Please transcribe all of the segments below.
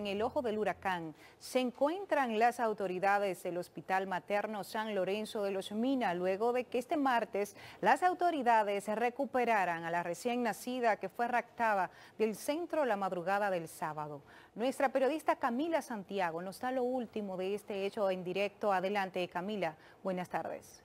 en el ojo del huracán. Se encuentran las autoridades del Hospital Materno San Lorenzo de los Minas luego de que este martes las autoridades recuperaran a la recién nacida que fue raptada del centro la madrugada del sábado. Nuestra periodista Camila Santiago nos da lo último de este hecho en directo. Adelante Camila, buenas tardes.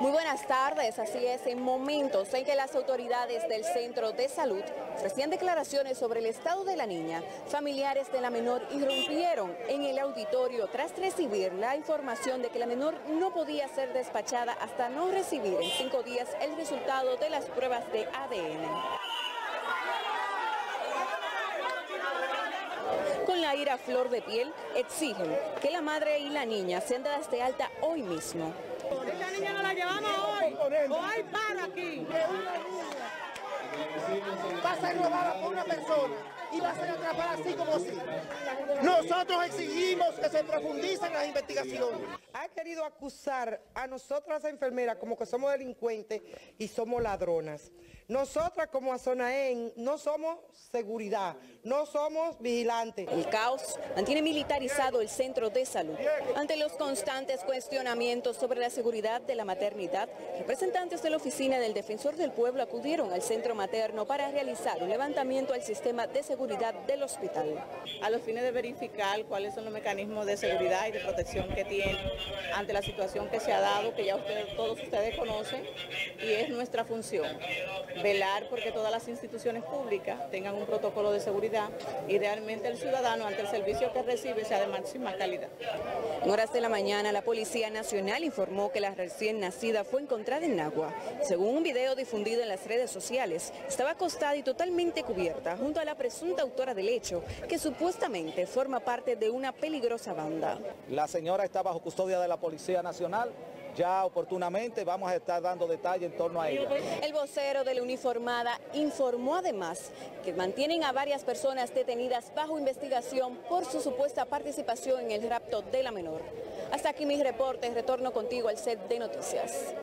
Muy buenas tardes, así es, en momentos en que las autoridades del centro de salud ofrecían declaraciones sobre el estado de la niña, familiares de la menor irrumpieron en el auditorio tras recibir la información de que la menor no podía ser despachada hasta no recibir en cinco días el resultado de las pruebas de ADN. Con la ira flor de piel, exigen que la madre y la niña sean dadas de alta hoy mismo. Hoy. O hay para aquí. Va a ser robada por una persona y va a ser atrapada así como así. Nosotros exigimos que se profundicen las investigaciones. Ha querido acusar a nosotras las enfermeras como que somos delincuentes y somos ladronas. Nosotras como Azonaén no somos seguridad, no somos vigilantes. El caos mantiene militarizado el centro de salud. Ante los constantes cuestionamientos sobre la seguridad de la maternidad, representantes de la oficina del Defensor del Pueblo acudieron al centro materno para realizar un levantamiento al sistema de seguridad del hospital. A los fines de verificar cuáles son los mecanismos de seguridad y de protección que tiene ante la situación que se ha dado, que ya ustedes, todos ustedes conocen, y es nuestra función velar porque todas las instituciones públicas tengan un protocolo de seguridad y realmente el ciudadano ante el servicio que recibe sea de máxima calidad. En horas de la mañana, la Policía Nacional informó que la recién nacida fue encontrada en agua. Según un video difundido en las redes sociales, estaba acostada y totalmente cubierta junto a la presunta autora del hecho, que supuestamente forma parte de una peligrosa banda. La señora está bajo custodia de la Policía Nacional ya oportunamente vamos a estar dando detalles en torno a ella. El vocero de la uniformada informó además que mantienen a varias personas detenidas bajo investigación por su supuesta participación en el rapto de la menor. Hasta aquí mis reportes, retorno contigo al set de noticias.